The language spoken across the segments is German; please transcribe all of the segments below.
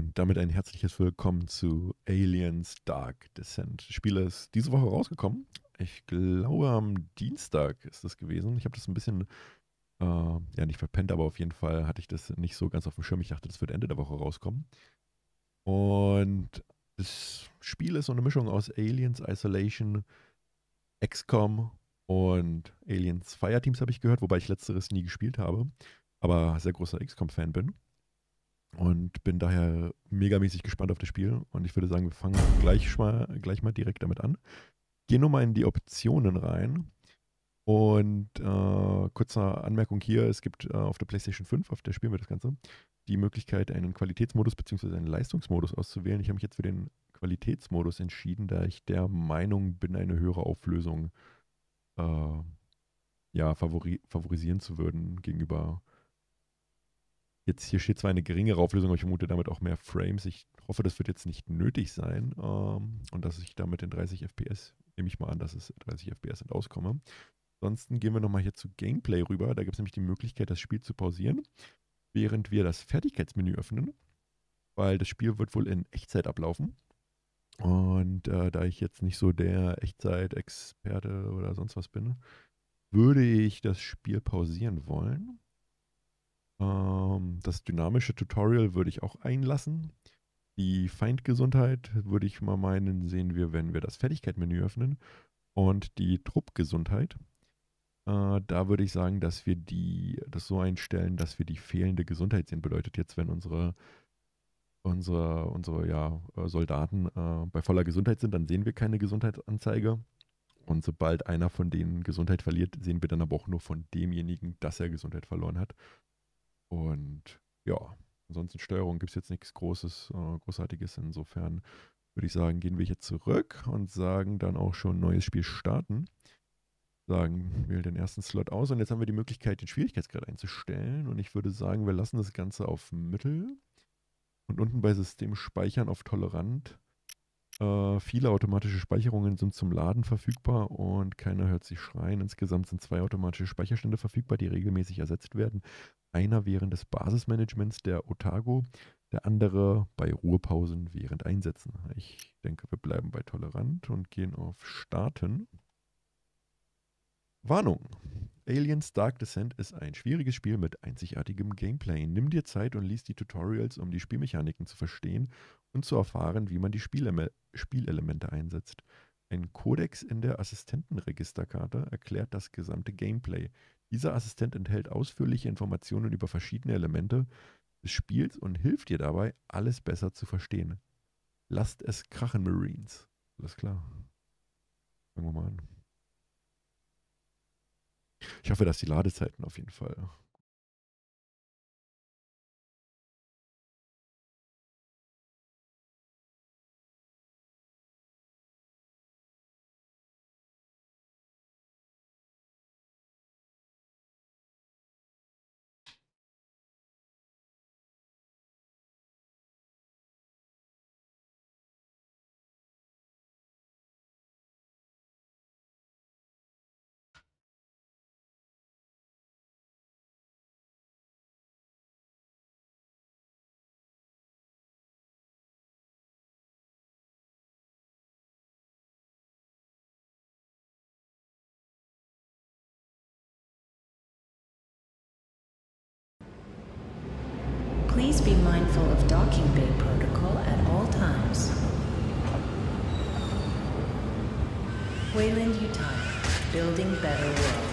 Und damit ein herzliches Willkommen zu Aliens Dark Descent. Das Spiel ist diese Woche rausgekommen. Ich glaube, am Dienstag ist das gewesen. Ich habe das ein bisschen, äh, ja, nicht verpennt, aber auf jeden Fall hatte ich das nicht so ganz auf dem Schirm. Ich dachte, das wird Ende der Woche rauskommen. Und das Spiel ist so eine Mischung aus Aliens Isolation, XCOM und Aliens Fireteams, habe ich gehört, wobei ich letzteres nie gespielt habe, aber sehr großer XCOM-Fan bin. Und bin daher megamäßig gespannt auf das Spiel. Und ich würde sagen, wir fangen gleich mal, gleich mal direkt damit an. Gehen nur mal in die Optionen rein. Und äh, kurze Anmerkung hier: Es gibt äh, auf der PlayStation 5, auf der spielen wir das Ganze, die Möglichkeit, einen Qualitätsmodus bzw. einen Leistungsmodus auszuwählen. Ich habe mich jetzt für den Qualitätsmodus entschieden, da ich der Meinung bin, eine höhere Auflösung äh, ja, favori favorisieren zu würden gegenüber. Jetzt hier steht zwar eine geringere Auflösung, aber ich vermute damit auch mehr Frames. Ich hoffe, das wird jetzt nicht nötig sein ähm, und dass ich damit in 30 FPS, nehme ich mal an, dass es 30 FPS sind, auskomme. Ansonsten gehen wir nochmal hier zu Gameplay rüber. Da gibt es nämlich die Möglichkeit, das Spiel zu pausieren, während wir das Fertigkeitsmenü öffnen, weil das Spiel wird wohl in Echtzeit ablaufen. Und äh, da ich jetzt nicht so der Echtzeit-Experte oder sonst was bin, würde ich das Spiel pausieren wollen. Ähm, das dynamische Tutorial würde ich auch einlassen. Die Feindgesundheit würde ich mal meinen, sehen wir, wenn wir das Fertigkeit-Menü öffnen. Und die Truppgesundheit, äh, da würde ich sagen, dass wir die, das so einstellen, dass wir die fehlende Gesundheit sehen. Bedeutet jetzt, wenn unsere unsere, unsere ja, äh, Soldaten äh, bei voller Gesundheit sind, dann sehen wir keine Gesundheitsanzeige. Und sobald einer von denen Gesundheit verliert, sehen wir dann aber auch nur von demjenigen, dass er Gesundheit verloren hat. Und ja, ansonsten Steuerung gibt es jetzt nichts Großes, äh, Großartiges. Insofern würde ich sagen, gehen wir hier zurück und sagen dann auch schon neues Spiel starten. Sagen, wählen den ersten Slot aus und jetzt haben wir die Möglichkeit, den Schwierigkeitsgrad einzustellen. Und ich würde sagen, wir lassen das Ganze auf Mittel und unten bei System Speichern auf Tolerant. Äh, viele automatische Speicherungen sind zum Laden verfügbar und keiner hört sich schreien. Insgesamt sind zwei automatische Speicherstände verfügbar, die regelmäßig ersetzt werden. Einer während des Basismanagements der Otago, der andere bei Ruhepausen während Einsätzen. Ich denke, wir bleiben bei Tolerant und gehen auf Starten. Warnung. Aliens Dark Descent ist ein schwieriges Spiel mit einzigartigem Gameplay. Nimm dir Zeit und lies die Tutorials, um die Spielmechaniken zu verstehen und zu erfahren, wie man die Spielele Spielelemente einsetzt. Ein Kodex in der Assistentenregisterkarte erklärt das gesamte Gameplay. Dieser Assistent enthält ausführliche Informationen über verschiedene Elemente des Spiels und hilft dir dabei, alles besser zu verstehen. Lasst es krachen, Marines. Alles klar. Fangen wir mal an. Ich hoffe, dass die Ladezeiten auf jeden Fall be mindful of docking bay protocol at all times. Wayland Utah, building better worlds.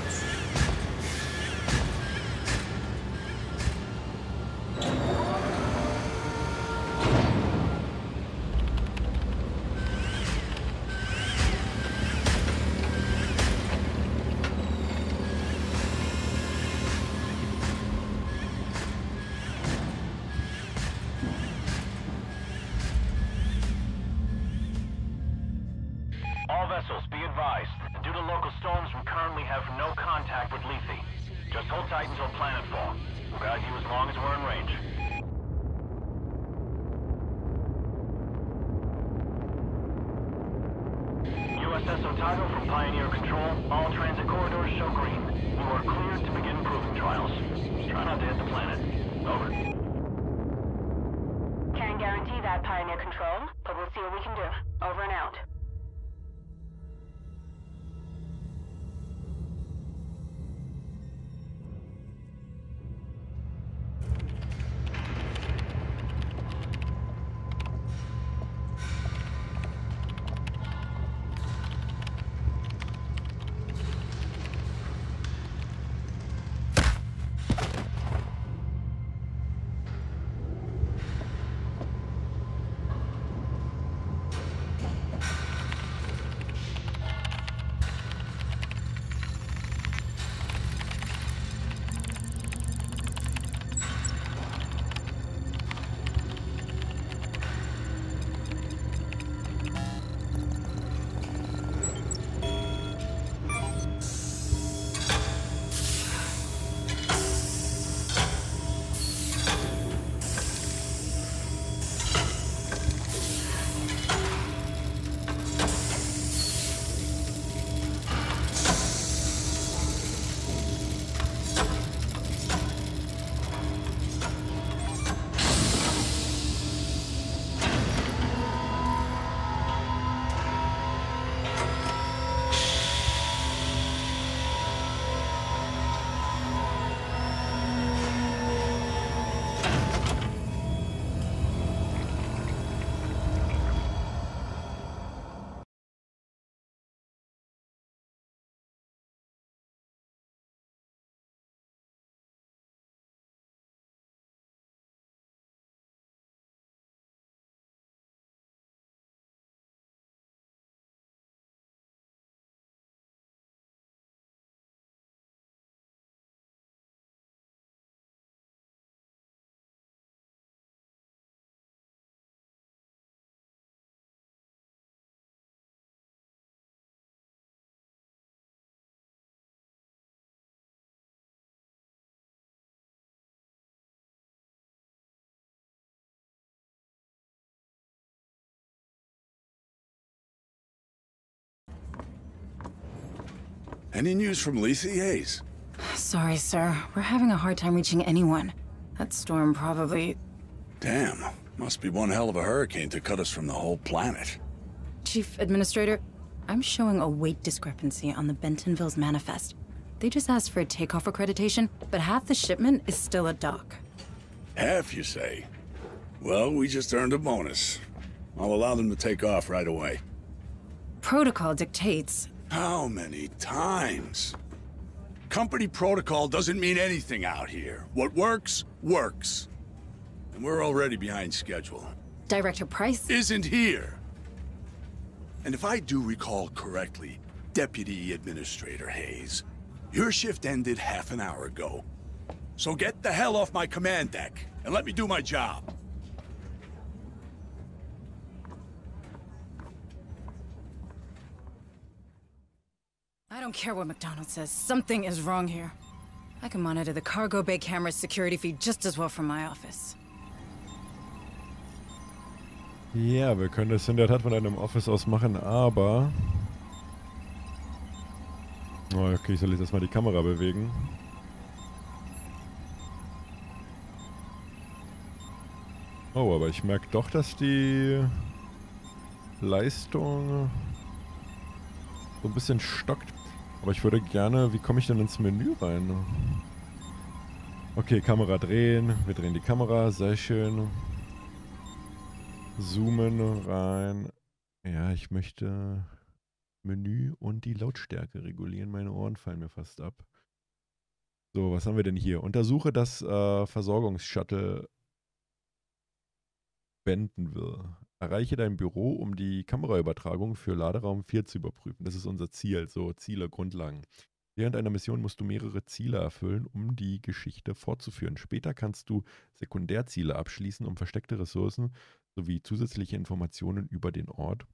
Any news from Lethe, Hayes? Sorry, sir. We're having a hard time reaching anyone. That storm probably. Damn. Must be one hell of a hurricane to cut us from the whole planet. Chief Administrator, I'm showing a weight discrepancy on the Bentonville's manifest. They just asked for a takeoff accreditation, but half the shipment is still at dock. Half, you say? Well, we just earned a bonus. I'll allow them to take off right away. Protocol dictates. How many times? Company protocol doesn't mean anything out here. What works, works. And we're already behind schedule. Director Price? Isn't here. And if I do recall correctly, Deputy Administrator Hayes, your shift ended half an hour ago. So get the hell off my command deck and let me do my job. Don't care what McDonald says. Something is wrong here. I can monitor the cargo bay camera's security feed just as well from my office. Ja, wir können das in der Tat von einem Office aus machen, aber... Oh, okay, ich soll jetzt erstmal die Kamera bewegen. Oh, aber ich merke doch, dass die Leistung so ein bisschen stockt. Aber ich würde gerne... Wie komme ich denn ins Menü rein? Okay, Kamera drehen. Wir drehen die Kamera. Sehr schön. Zoomen rein. Ja, ich möchte Menü und die Lautstärke regulieren. Meine Ohren fallen mir fast ab. So, was haben wir denn hier? Untersuche das äh, Versorgungsshuttle Bentonville. Erreiche dein Büro, um die Kameraübertragung für Laderaum 4 zu überprüfen. Das ist unser Ziel, so Ziele, Grundlagen. Während einer Mission musst du mehrere Ziele erfüllen, um die Geschichte fortzuführen. Später kannst du Sekundärziele abschließen, um versteckte Ressourcen sowie zusätzliche Informationen über den Ort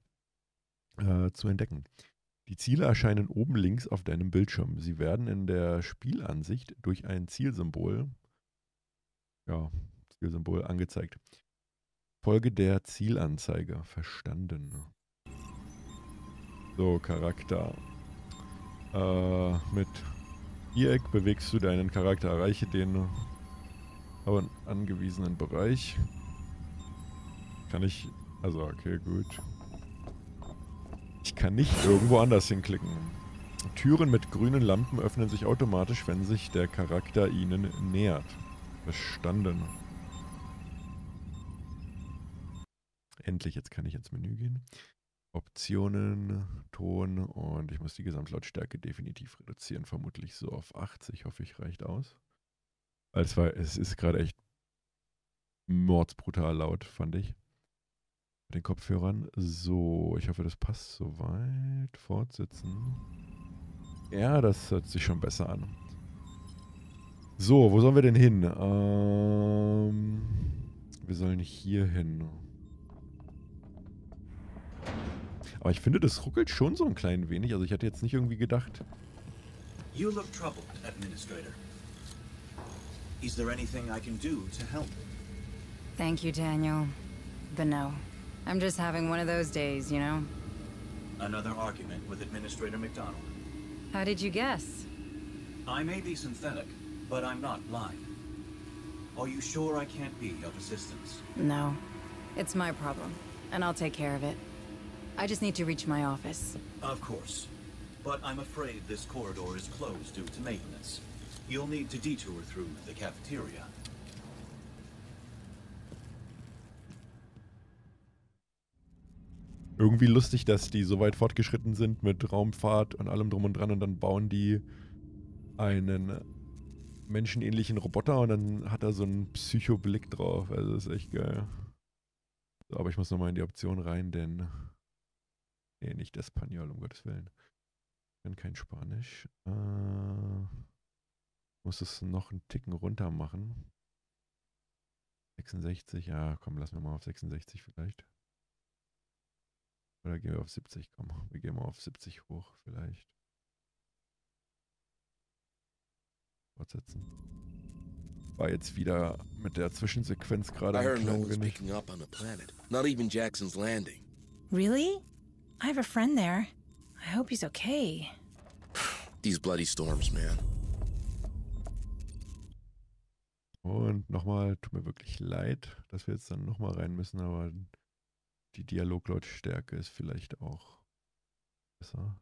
äh, zu entdecken. Die Ziele erscheinen oben links auf deinem Bildschirm. Sie werden in der Spielansicht durch ein Zielsymbol, ja, Zielsymbol angezeigt. Folge der Zielanzeige. Verstanden. So, Charakter. Äh, mit Viereck bewegst du deinen Charakter, erreiche den angewiesenen Bereich. Kann ich. Also, okay, gut. Ich kann nicht irgendwo anders hinklicken. Türen mit grünen Lampen öffnen sich automatisch, wenn sich der Charakter ihnen nähert. Verstanden. Endlich, jetzt kann ich ins Menü gehen. Optionen, Ton und ich muss die Gesamtlautstärke definitiv reduzieren, vermutlich so auf 80. Hoffe ich, reicht aus. War, es ist gerade echt mordsbrutal laut, fand ich. Mit den Kopfhörern. So, ich hoffe, das passt soweit. Fortsetzen. Ja, das hört sich schon besser an. So, wo sollen wir denn hin? Ähm, wir sollen hier hin. Aber ich finde, das ruckelt schon so ein klein wenig. Also ich hatte jetzt nicht irgendwie gedacht. You look troubled, Administrator. Is there anything I can do to help? Thank you, Daniel. But no. I'm just having one of those days, you know? Another argument with Administrator McDonald. How did you guess? I may be synthetic, but I'm not blind. Are you sure I can't be of assistance? No. It's my problem, and I'll take care of it. I just need to reach my office. Of course. But I'm afraid this corridor is closed due to maintenance. You'll need to detour through the cafeteria. Irgendwie lustig, dass die so weit fortgeschritten sind mit Raumfahrt und allem drum und dran und dann bauen die einen menschenähnlichen Roboter und dann hat er so einen Psychoblick drauf. Also das ist echt geil. So, aber ich muss nochmal in die Option rein, denn. Nee, nicht Espanol, um Gottes Willen. Ich kann kein Spanisch. Äh, muss es noch einen Ticken runter machen. 66, ja, komm, lassen wir mal auf 66 vielleicht. Oder gehen wir auf 70? Komm, wir gehen mal auf 70 hoch vielleicht. Fortsetzen. War jetzt wieder mit der Zwischensequenz gerade ein klein one's wenig. picking up on the planet. Not even Jackson's Landing. Really? I have a friend there. I hope he's okay. These bloody storms, man. Und nochmal, tut mir wirklich leid, dass wir jetzt dann nochmal rein müssen, aber die Dialoglautstärke ist vielleicht auch besser.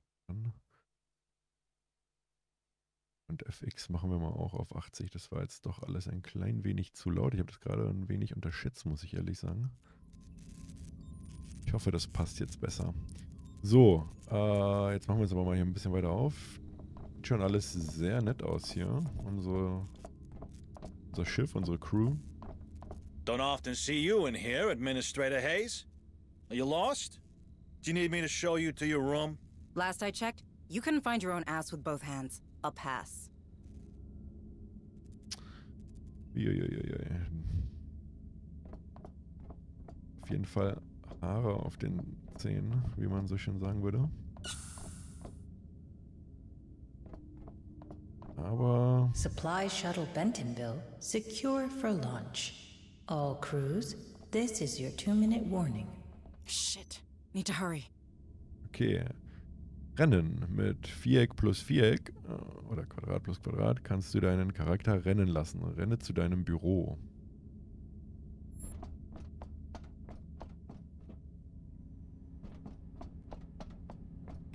Und FX machen wir mal auch auf 80. Das war jetzt doch alles ein klein wenig zu laut. Ich habe das gerade ein wenig unterschätzt, muss ich ehrlich sagen. Ich hoffe, das passt jetzt besser. So, äh, jetzt machen wir es aber mal hier ein bisschen weiter auf. Sieht schon alles sehr nett aus hier. Unsere, unser Schiff, unsere Crew. Don't often see you in here, Administrator Hayes. Are you lost? Do you need me to show you to your room? Last I checked, you couldn't find your own ass with both hands. I'll pass. Uiuiui. Auf jeden Fall Haare auf den Zähnen, wie man so schön sagen würde. Aber Supply shuttle Bentonville secure for launch. All crews, this is your two minute warning. Shit. Need to hurry. okay. Rennen mit Viereck plus Viereck äh, oder Quadrat plus Quadrat kannst du deinen Charakter rennen lassen. Renne zu deinem Büro.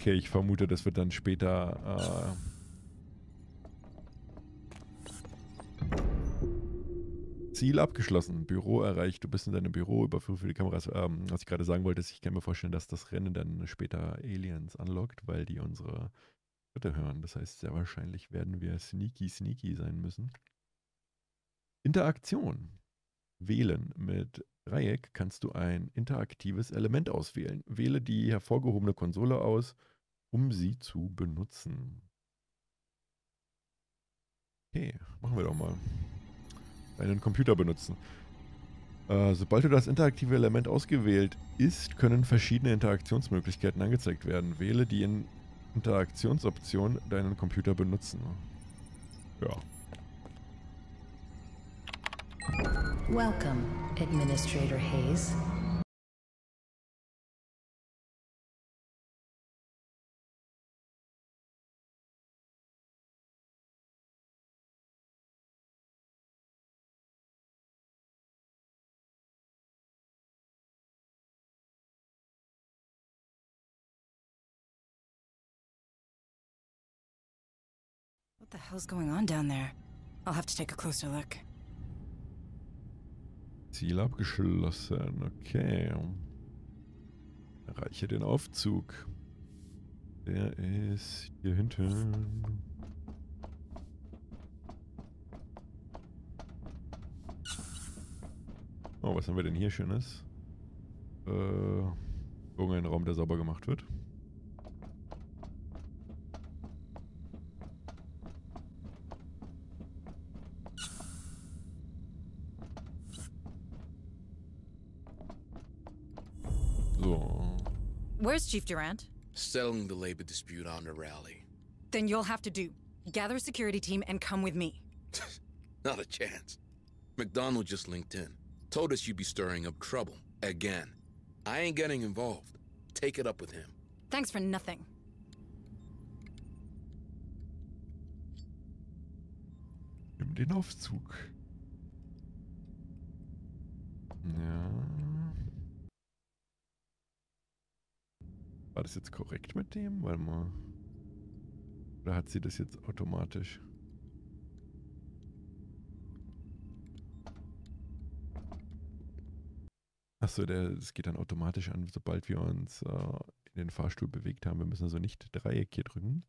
Okay, ich vermute, das wird dann später äh, Ziel abgeschlossen. Büro erreicht. Du bist in deinem Büro. Überführe für die Kameras. Ähm, was ich gerade sagen wollte, ist, ich kann mir vorstellen, dass das Rennen dann später Aliens anlockt, weil die unsere Schritte hören. Das heißt, sehr wahrscheinlich werden wir sneaky, sneaky sein müssen. Interaktion. Wählen. Mit Dreieck kannst du ein interaktives Element auswählen. Wähle die hervorgehobene Konsole aus, um sie zu benutzen. Okay, machen wir doch mal. Einen Computer benutzen. Äh, sobald du das interaktive Element ausgewählt ist, können verschiedene Interaktionsmöglichkeiten angezeigt werden. Wähle die In Interaktionsoption deinen Computer benutzen. Ja. Welcome, Administrator Hayes. Hell's going on down there? I'll have to take a closer look. Ziel abgeschlossen. Okay. Erreiche den Aufzug. Der ist hier hinten. Oh, was haben wir denn hier Schönes? Äh, irgendein Raum, der sauber gemacht wird. Where's Chief Durant? Settling the labor dispute on the rally. Then you'll have to do. Gather a security team and come with me. Not a chance. McDonald just linked in. Told us you'd be stirring up trouble. Again. I ain't getting involved. Take it up with him. Thanks for nothing. Nimm den Aufzug. Ja. War das jetzt korrekt mit dem? Warte mal. Oder hat sie das jetzt automatisch? Achso, es geht dann automatisch an, sobald wir uns äh, in den Fahrstuhl bewegt haben. Wir müssen also nicht Dreieck hier drücken.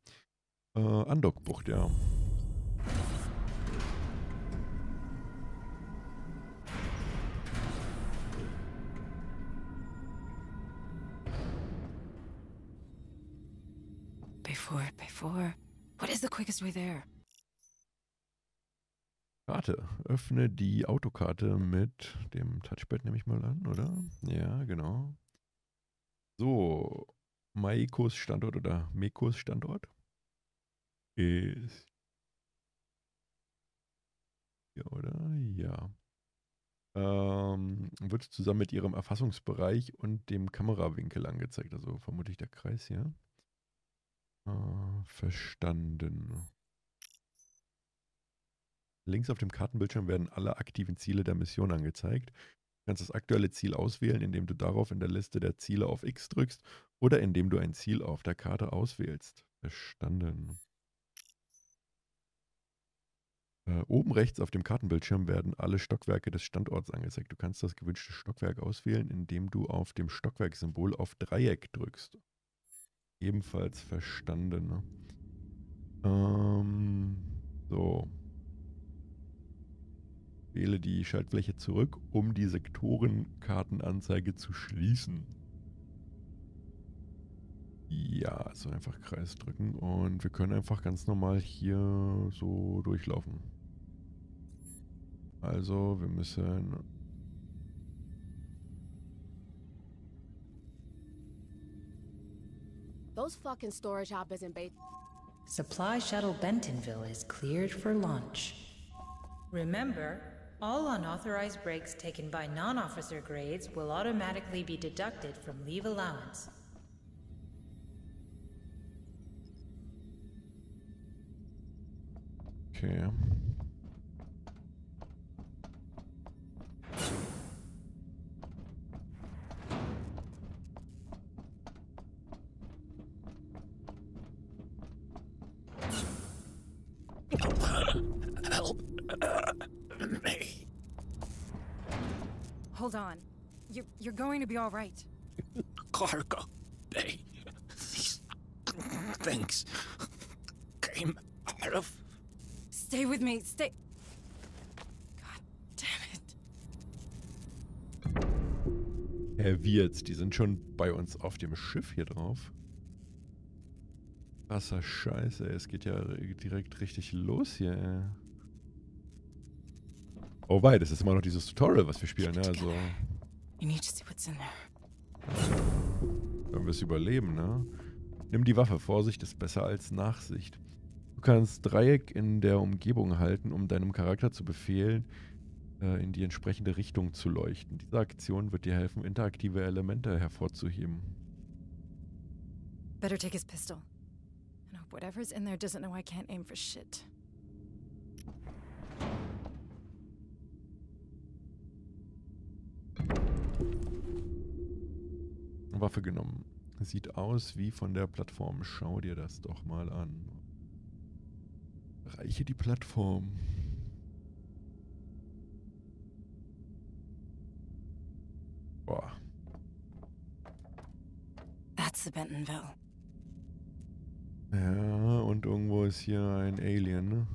Äh, Andockbucht, ja. Quickest way there? Karte. Öffne die Autokarte mit dem Touchpad, nehme ich mal an, oder? Ja, genau. So, Maikos Standort oder Mekos Standort ist hier, oder? Ja. Ähm, wird zusammen mit ihrem Erfassungsbereich und dem Kamerawinkel angezeigt. Also vermutlich der Kreis hier. Verstanden. Links auf dem Kartenbildschirm werden alle aktiven Ziele der Mission angezeigt. Du kannst das aktuelle Ziel auswählen, indem du darauf in der Liste der Ziele auf X drückst oder indem du ein Ziel auf der Karte auswählst. Verstanden. Äh, oben rechts auf dem Kartenbildschirm werden alle Stockwerke des Standorts angezeigt. Du kannst das gewünschte Stockwerk auswählen, indem du auf dem Stockwerksymbol auf Dreieck drückst. Ebenfalls verstanden. Ähm, so. Wähle die Schaltfläche zurück, um die Sektorenkartenanzeige zu schließen. Ja, also einfach Kreis drücken und wir können einfach ganz normal hier so durchlaufen. Also wir müssen... Those fucking storage hoppers in Bay... Supply shuttle Bentonville is cleared for launch. Remember, all unauthorized breaks taken by non-officer grades will automatically be deducted from leave allowance. Okay. You're, going to be all right. Cargo bay. These things came out of. Stay with me. Stay. God damn it. Wie jetzt? Die sind schon bei uns auf dem Schiff hier drauf. Krasser Scheiße, ey. Es geht ja direkt richtig los hier, ey. Oh wei, das ist immer noch dieses Tutorial, was wir spielen, ne? Also. You need to see what's in there. Wenn wir es überleben, ne? Nimm die Waffe. Vorsicht ist besser als Nachsicht. Du kannst Dreieck in der Umgebung halten, um deinem Charakter zu befehlen, äh, in die entsprechende Richtung zu leuchten. Diese Aktion wird dir helfen, interaktive Elemente hervorzuheben. Better take his pistol. And hope whatever's in there doesn't know I can't aim for shit. Waffe genommen. Sieht aus wie von der Plattform. Schau dir das doch mal an. Reiche die Plattform. Boah. That's the Bentonville. Ja, und irgendwo ist hier ein Alien, ne?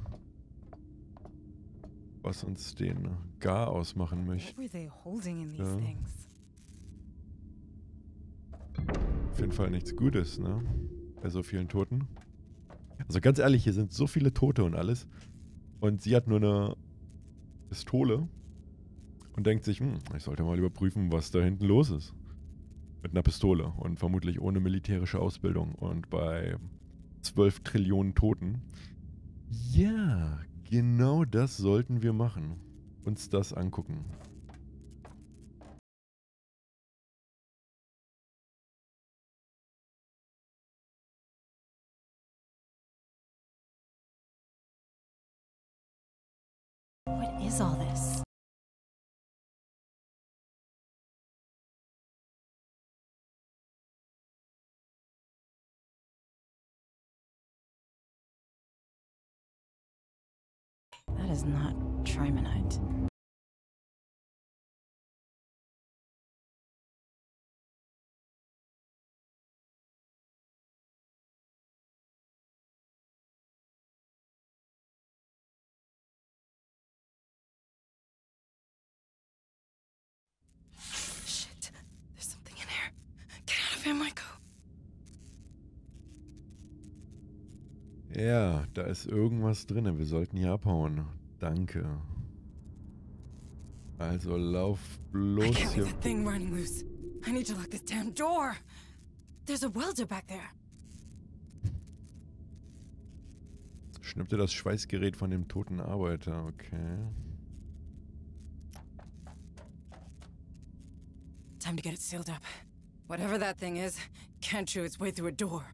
Was uns den Gar ausmachen What möchte. were they holding in these Ja. things? Auf jeden Fall nichts Gutes, ne? Bei so vielen Toten. Also ganz ehrlich, hier sind so viele Tote und alles. Und sie hat nur eine Pistole und denkt sich, hm, ich sollte mal überprüfen, was da hinten los ist. Mit einer Pistole und vermutlich ohne militärische Ausbildung und bei 12 Trillionen Toten. Ja, genau das sollten wir machen. Uns das angucken. Not trimonite. Something in here. Get. Ja, da ist irgendwas drin. Wir sollten hier abhauen. Danke. Also lauf bloß hier. thing running loose. I need to lock this damn door. There's a welder back there. Schnappt ihr das Schweißgerät von dem toten Arbeiter, okay. Time to get it sealed up. Whatever that thing is, can't chew its way through a door.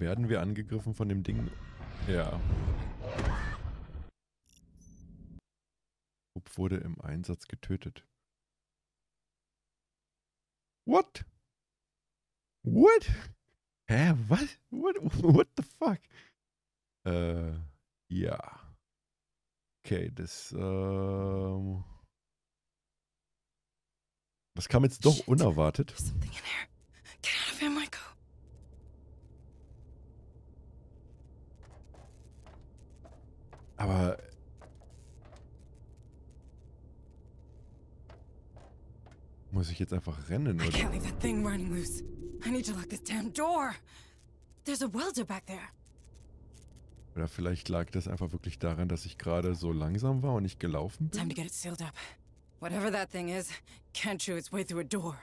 Werden wir angegriffen von dem Ding? Ja. Hope wurde im Einsatz getötet. What? What? Hä, was? What, what the fuck? Äh, ja. Okay, das, ähm... Das kam jetzt doch unerwartet. There's something in here. Get out of here, Michael. Aber. Muss ich jetzt einfach rennen I oder? can't leave that thing running loose. I need to lock this damn door. There's a welder back there. Oder vielleicht lag das einfach wirklich daran, dass ich gerade so langsam war und nicht gelaufen Time bin? to get it sealed up. Whatever that thing is, can't chew its way through a door.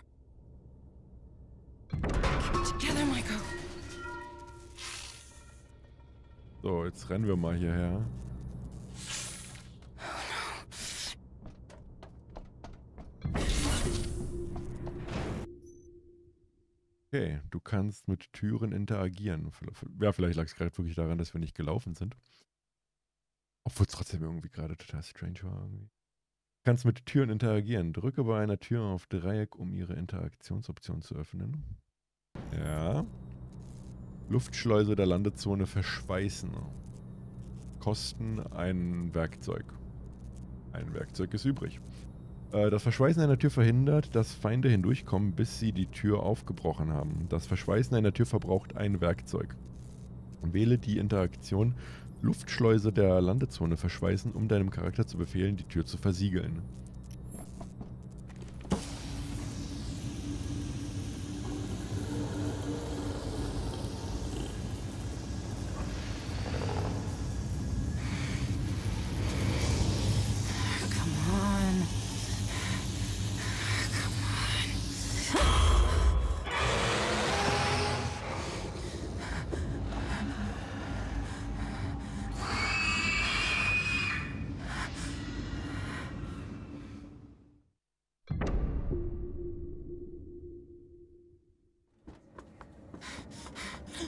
Keep it together, Michael. So, jetzt rennen wir mal hierher. Okay, du kannst mit Türen interagieren. Ja, vielleicht lag es gerade wirklich daran, dass wir nicht gelaufen sind. Obwohl es trotzdem irgendwie gerade total strange war. Irgendwie. Du kannst mit Türen interagieren. Drücke bei einer Tür auf Dreieck, um ihre Interaktionsoption zu öffnen. Ja. Luftschleuse der Landezone verschweißen. Kosten ein Werkzeug. Ein Werkzeug ist übrig. Äh, Das Verschweißen einer Tür verhindert, dass Feinde hindurchkommen, bis sie die Tür aufgebrochen haben. Das Verschweißen einer Tür verbraucht ein Werkzeug. Wähle die Interaktion Luftschleuse der Landezone verschweißen, um deinem Charakter zu befehlen, die Tür zu versiegeln.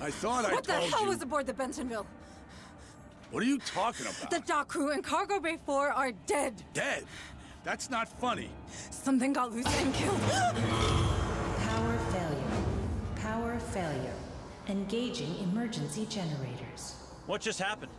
I thought I What the hell you. was aboard the Bensonville? What are you talking about? The dock crew and Cargo Bay 4 are dead. Dead? That's not funny. Something got loose and killed. Power failure. Power failure. Engaging emergency generators. What just happened?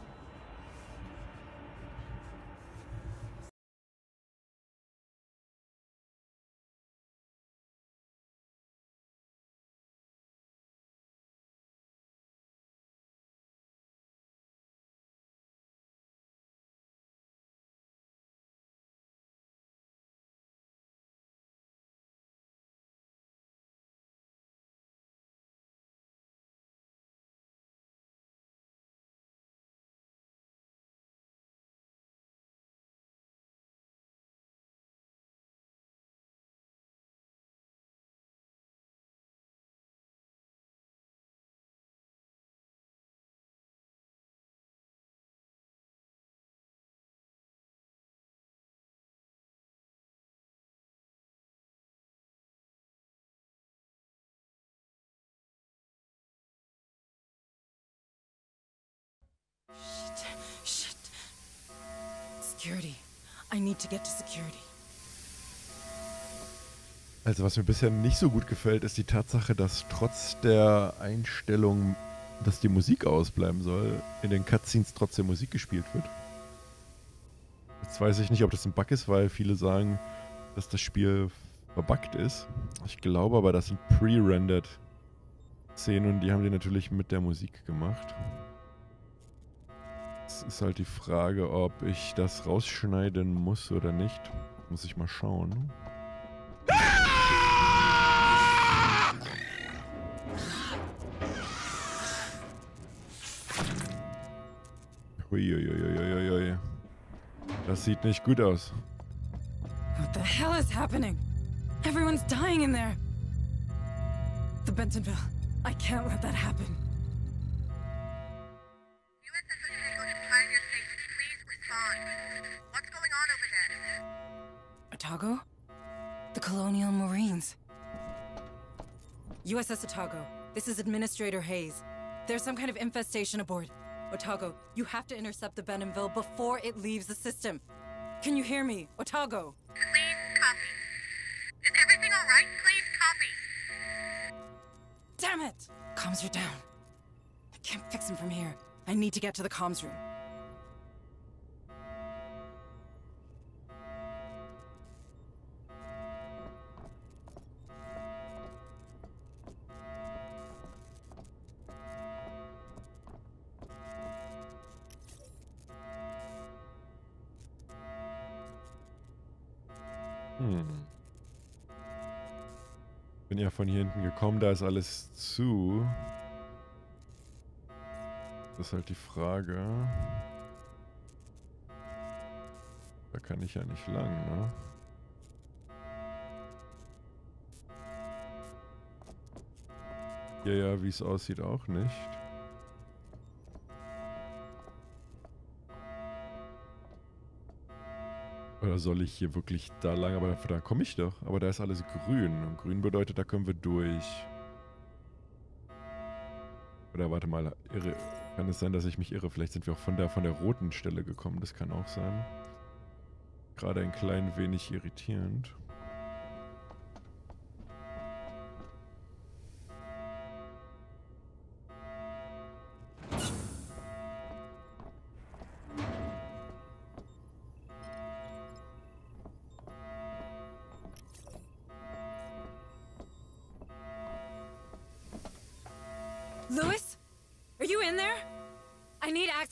Shit. Shit. Security. I need to get to security. Also was mir bisher nicht so gut gefällt, ist die Tatsache, dass trotz der Einstellung, dass die Musik ausbleiben soll, in den Cutscenes trotzdem Musik gespielt wird. Jetzt weiß ich nicht, ob das ein Bug ist, weil viele sagen, dass das Spiel verbuggt ist. Ich glaube aber, das sind pre-rendered Szenen und die haben die natürlich mit der Musik gemacht. Es ist halt die Frage, ob ich das rausschneiden muss oder nicht. Muss ich mal schauen. Uiuiuiuiui. Das sieht nicht gut aus. What the hell is happening? Everyone's dying in there. The Bentonville. I can't let that happen. Otago? The Colonial Marines. USS Otago, this is Administrator Hayes. There's some kind of infestation aboard. Otago, you have to intercept the Bentonville before it leaves the system. Can you hear me? Otago? Please copy. Is everything all right? Please copy. Damn it! Comms are down. I can't fix them from here. I need to get to the comms room. Von hier hinten gekommen, da ist alles zu. Das ist halt die Frage. Da kann ich ja nicht lang, ne? Ja, ja, wie es aussieht, auch nicht. Oder soll ich hier wirklich da lang? Aber da, komme ich doch. Aber da ist alles grün. Und grün bedeutet, da können wir durch. Oder warte mal, irre. Kann es sein, dass ich mich irre? Vielleicht sind wir auch von der, von der roten Stelle gekommen. Das kann auch sein. Gerade ein klein wenig irritierend.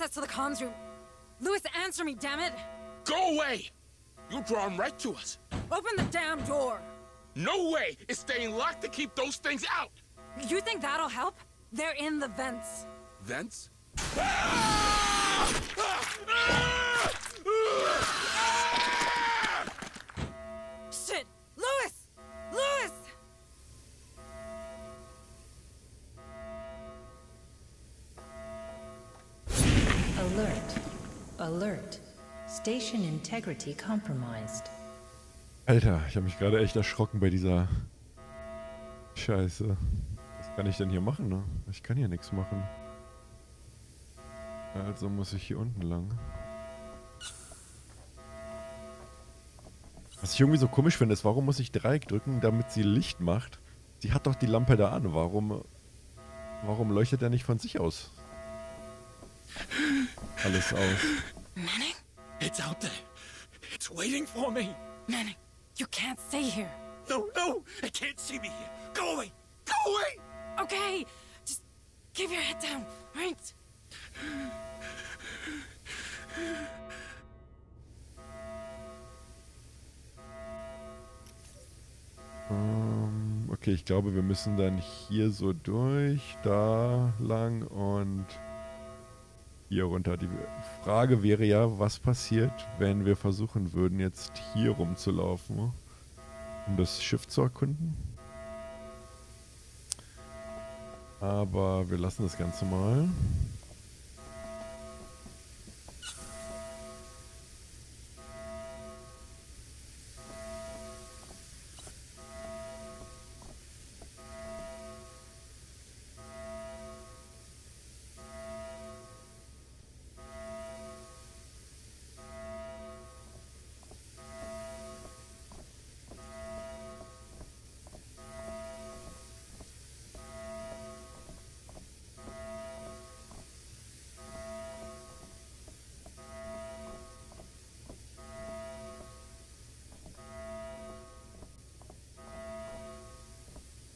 Access to the comms room. Lewis, answer me, damn it! Go away! You'll draw them right to us. Open the damn door! No way! It's staying locked to keep those things out! You think that'll help? They're in the vents. Vents? Shit! Station integrity compromised. Alter, ich habe mich gerade echt erschrocken bei dieser Scheiße. kann ich denn hier machen, ne? Ich kann hier nichts machen. Also muss ich hier unten lang. Was ich irgendwie so komisch finde, ist, warum muss ich Dreieck drücken, damit sie Licht macht? Sie hat doch die Lampe da an. Warum, warum leuchtet er nicht von sich aus? Alles aus. Manning? It's out there. It's waiting for me. Manning, you can't stay here. No, no, it can't see me here. Go away. Go away. Okay, just keep your head down, right? Ähm, okay, ich glaube, wir müssen dann hier so durch, da lang und hier runter. Die Frage wäre ja, was passiert, wenn wir versuchen würden, jetzt hier rumzulaufen, um das Schiff zu erkunden? Aber wir lassen das Ganze mal.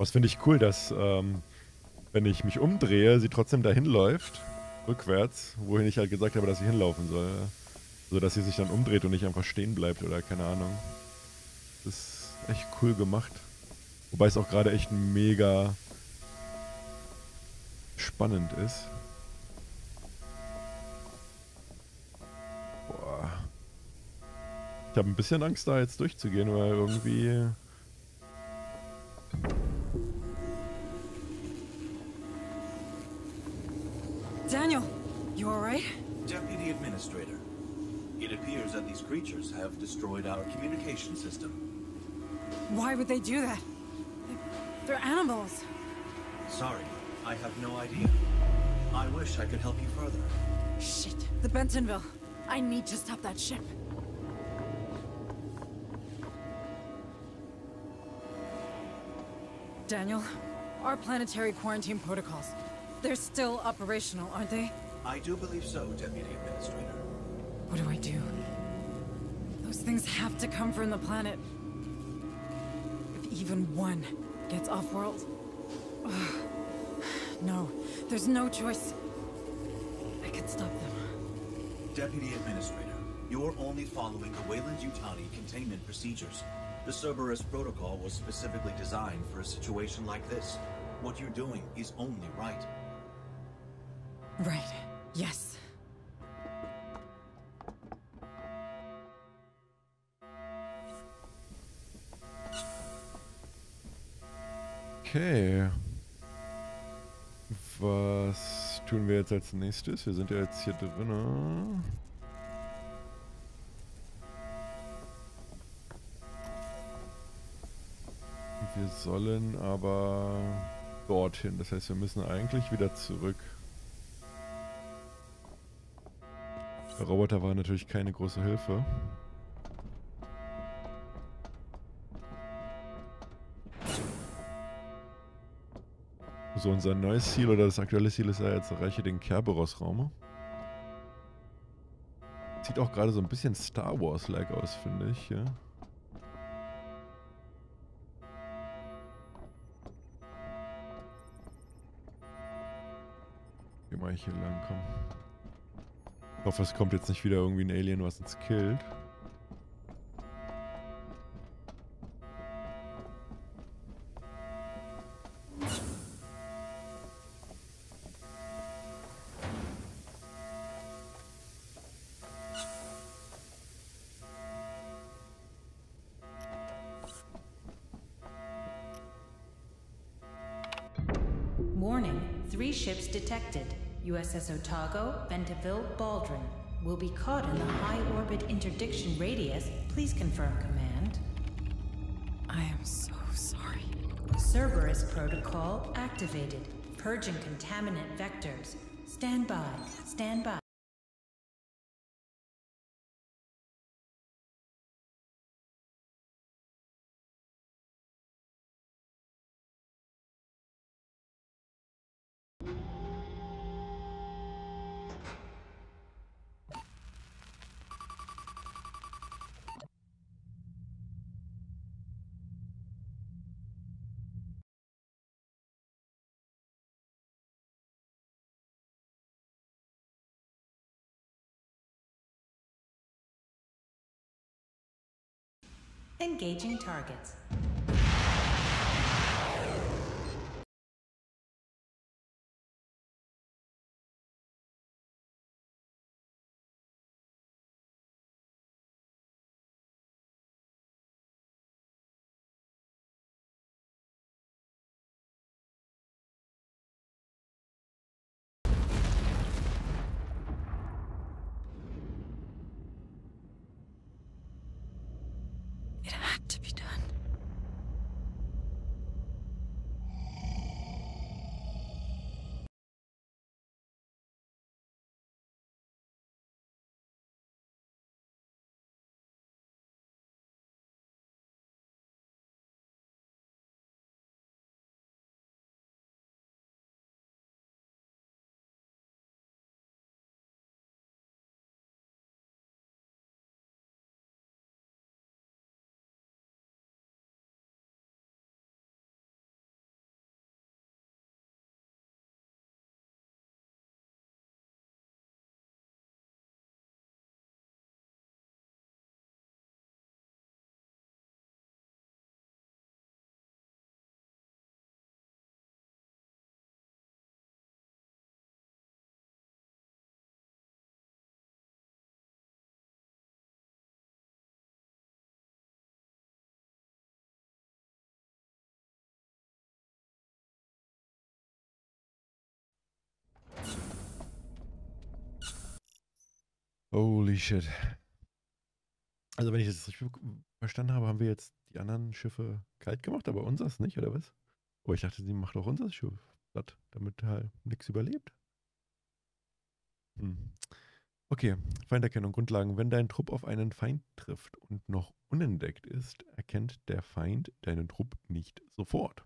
Was finde ich cool, dass ähm, wenn ich mich umdrehe, sie trotzdem dahin läuft, rückwärts, wohin ich halt gesagt habe, dass sie hinlaufen soll. So dass sie sich dann umdreht und nicht einfach stehen bleibt oder keine Ahnung. Das ist echt cool gemacht. Wobei es auch gerade echt mega spannend ist. Boah. Ich habe ein bisschen Angst, da jetzt durchzugehen, weil irgendwie they do that? They're animals. Sorry, I have no idea. I wish I could help you further. Shit, the Bentonville. I need to stop that ship. Daniel, our planetary quarantine protocols. They're still operational, aren't they? I do believe so, Deputy Administrator. What do I do? Those things have to come from the planet. Even one gets off-world... No, there's no choice. I can stop them. Deputy Administrator, you're only following the Wayland-Yutani containment procedures. The Cerberus protocol was specifically designed for a situation like this. What you're doing is only right. Right. Yes. Okay. Was tun wir jetzt als nächstes? Wir sind ja jetzt hier drin. Wir sollen aber dorthin. Das heißt, wir müssen eigentlich wieder zurück. Der Roboter war natürlich keine große Hilfe. So, unser neues Ziel oder das aktuelle Ziel ist ja jetzt, erreiche den Kerberos-Raum. Sieht auch gerade so ein bisschen Star Wars-like aus, finde ich, ja. Geh mal hier lang, komm. Ich hoffe, es kommt jetzt nicht wieder irgendwie ein Alien, was uns killt. USS Otago, Bentonville, Baldwin. Will be caught in the high orbit interdiction radius. Please confirm command. I am so sorry. Cerberus protocol activated. Purging contaminant vectors. Stand by. Stand by. Engaging targets. To. Holy shit. Also wenn ich das richtig verstanden habe, haben wir jetzt die anderen Schiffe kalt gemacht, aber unseres nicht, oder was? Oh, ich dachte, sie macht auch unser Schiff platt, damit halt nichts überlebt. Hm. Okay, Feinderkennung, Grundlagen. Wenn dein Trupp auf einen Feind trifft und noch unentdeckt ist, erkennt der Feind deinen Trupp nicht sofort.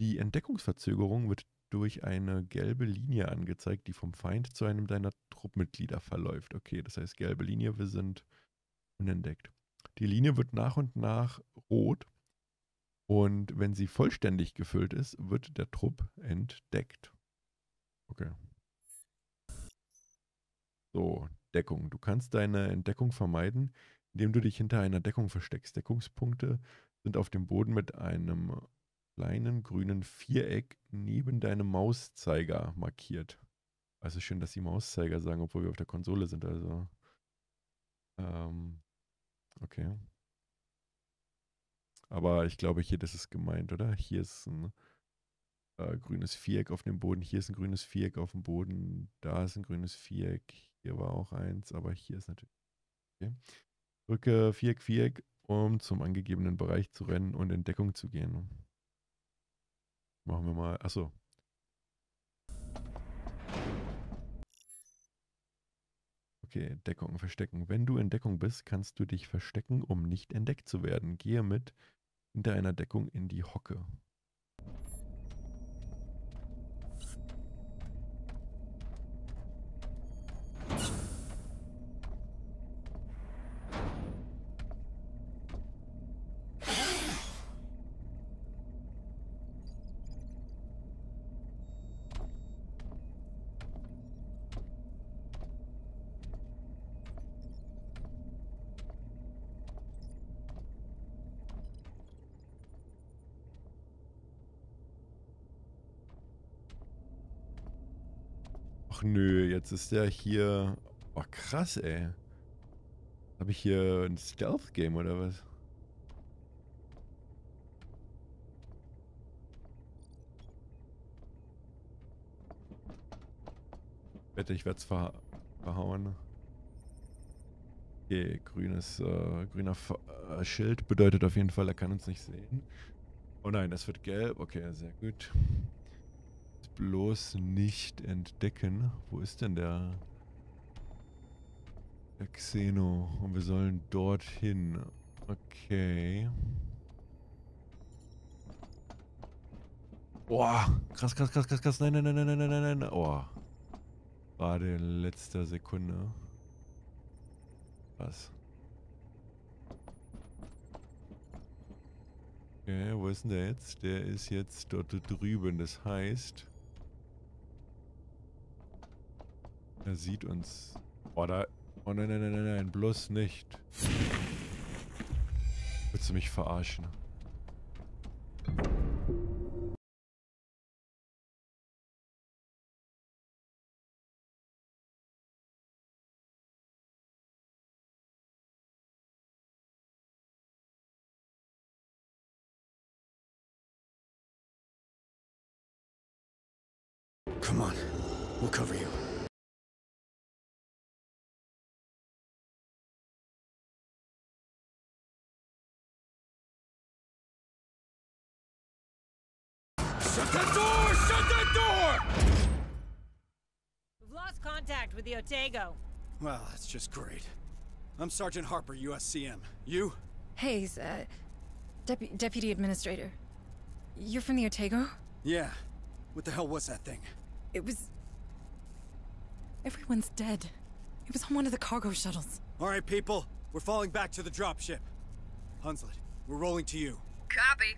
Die Entdeckungsverzögerung wird durch eine gelbe Linie angezeigt, die vom Feind zu einem deiner Truppmitglieder verläuft. Okay, das heißt gelbe Linie, wir sind unentdeckt. Die Linie wird nach und nach rot und wenn sie vollständig gefüllt ist, wird der Trupp entdeckt. Okay. So, Deckung. Du kannst deine Entdeckung vermeiden, indem du dich hinter einer Deckung versteckst. Deckungspunkte sind auf dem Boden mit einem kleinen grünen Viereck neben deinem Mauszeiger markiert. Also schön, dass sie Mauszeiger sagen, obwohl wir auf der Konsole sind. Also, ähm, okay. Aber ich glaube, hier, das ist gemeint, oder? Hier ist ein äh, grünes Viereck auf dem Boden. Hier ist ein grünes Viereck auf dem Boden. Da ist ein grünes Viereck. Hier war auch eins, aber hier ist natürlich. Okay. Drücke Viereck, Viereck, um zum angegebenen Bereich zu rennen und in Deckung zu gehen. Machen wir mal. Achso. Okay, Deckung, Verstecken. Wenn du in Deckung bist, kannst du dich verstecken, um nicht entdeckt zu werden. Gehe mit hinter einer Deckung in die Hocke. Ach nö, jetzt ist der hier. Oh krass, ey. Habe ich hier ein Stealth-Game oder was? Wette, ich werde es verha verhauen. Okay, grünes, äh, grüner F äh, Schild bedeutet auf jeden Fall, er kann uns nicht sehen. Oh nein, es wird gelb. Okay, sehr gut. Bloß nicht entdecken. Wo ist denn der, der Xeno? Und wir sollen dorthin. Okay. Boah, krass, krass, krass, krass, krass. Nein, nein, nein, nein, nein, nein, nein. Oh. Gerade in letzter Sekunde. Was? Okay, wo ist denn der jetzt? Der ist jetzt dort drüben. Das heißt, er sieht uns. Oh, da. Oh nein, nein, nein, nein, nein, bloß nicht. Willst du mich verarschen? With the Otego. Well, that's just great. I'm Sergeant Harper, USCM. You? Hayes, uh, Depu- Deputy Administrator. You're from the Otego? Yeah. What the hell was that thing? It was. Everyone's dead. It was on one of the cargo shuttles. All right, people. We're falling back to the dropship. Hunslet, we're rolling to you. Copy.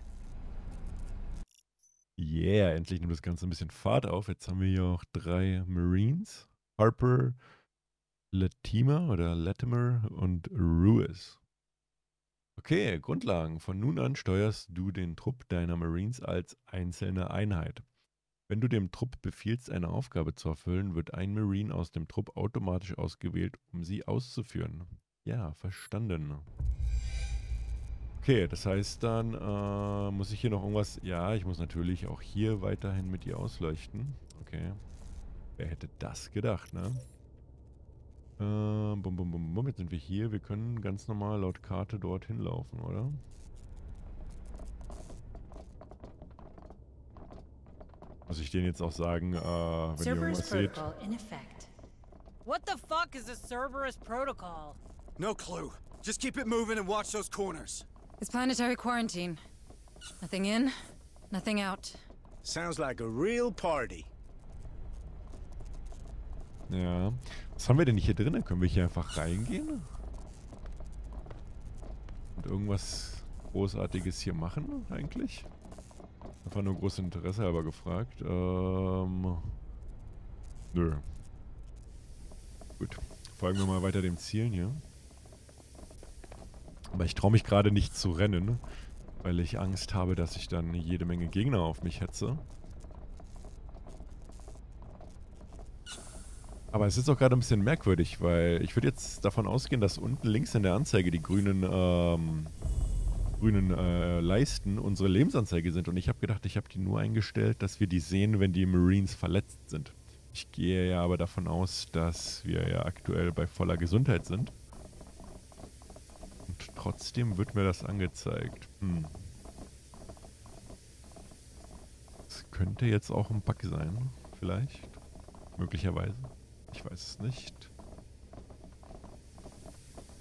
Yeah, endlich nimmt das Ganze ein bisschen Fahrt auf. Jetzt haben wir hier auch drei Marines. Harper, Latimer oder Latimer und Ruiz. Okay, Grundlagen. Von nun an steuerst du den Trupp deiner Marines als einzelne Einheit. Wenn du dem Trupp befiehlst, eine Aufgabe zu erfüllen, wird ein Marine aus dem Trupp automatisch ausgewählt, um sie auszuführen. Ja, verstanden. Okay, das heißt dann, äh, muss ich hier noch irgendwas... Ja, ich muss natürlich auch hier weiterhin mit ihr ausleuchten. Okay. Wer hätte das gedacht, ne? Äh, bum, bum, bum, bum. Jetzt sind wir hier. Wir können ganz normal laut Karte dorthin laufen, oder? Muss ich denen jetzt auch sagen, äh, wenn ihr Cerberus irgendwas seht? in effect. What the fuck is a Cerberus protocol? No clue. Just keep it moving and watch those corners. It's planetary quarantine. Nothing in, nothing out. Sounds like a real party. Ja. Was haben wir denn hier drin? Können wir hier einfach reingehen? Und irgendwas Großartiges hier machen, eigentlich? Einfach nur großes Interesse halber gefragt. Ähm. Nö. Gut. Folgen wir mal weiter dem Zielen hier. Aber ich traue mich gerade nicht zu rennen, weil ich Angst habe, dass ich dann jede Menge Gegner auf mich hetze. Aber es ist auch gerade ein bisschen merkwürdig, weil ich würde jetzt davon ausgehen, dass unten links in der Anzeige die grünen, ähm, grünen äh, Leisten unsere Lebensanzeige sind. Und ich habe gedacht, ich habe die nur eingestellt, dass wir die sehen, wenn die Marines verletzt sind. Ich gehe ja aber davon aus, dass wir ja aktuell bei voller Gesundheit sind. Und trotzdem wird mir das angezeigt. Hm. Das könnte jetzt auch ein Bug sein, vielleicht. Möglicherweise. Ich weiß es nicht.